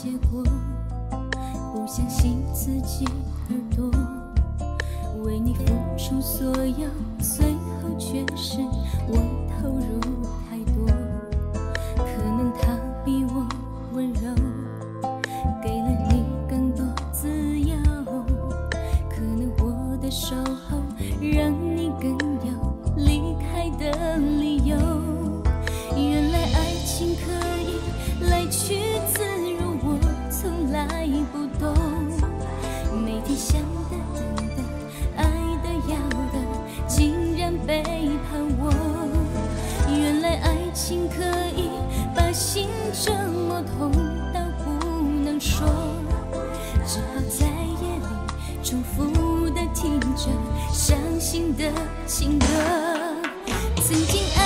结果不相信自己耳朵为你付出所有最后却是我投入。心这么痛到不能说，只好在夜里重复的听着伤心的情歌，曾经。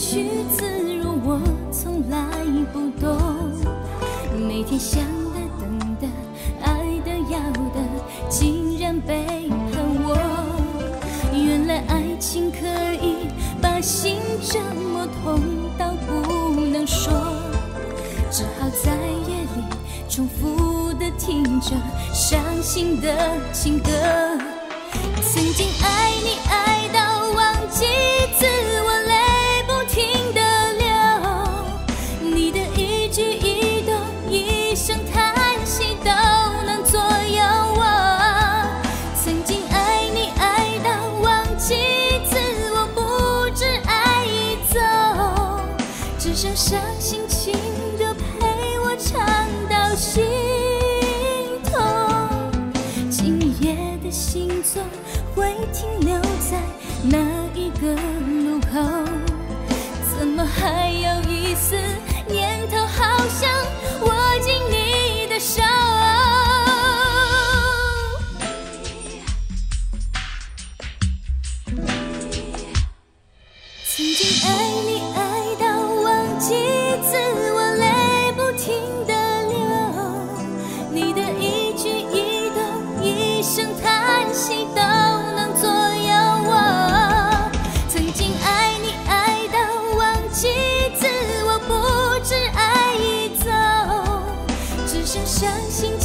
去自如我从来不懂。每天想的等的爱的要的竟然背叛我。原来爱情可以把心折磨痛到不能说。只好在夜里重复的听着伤心的情歌。曾经相信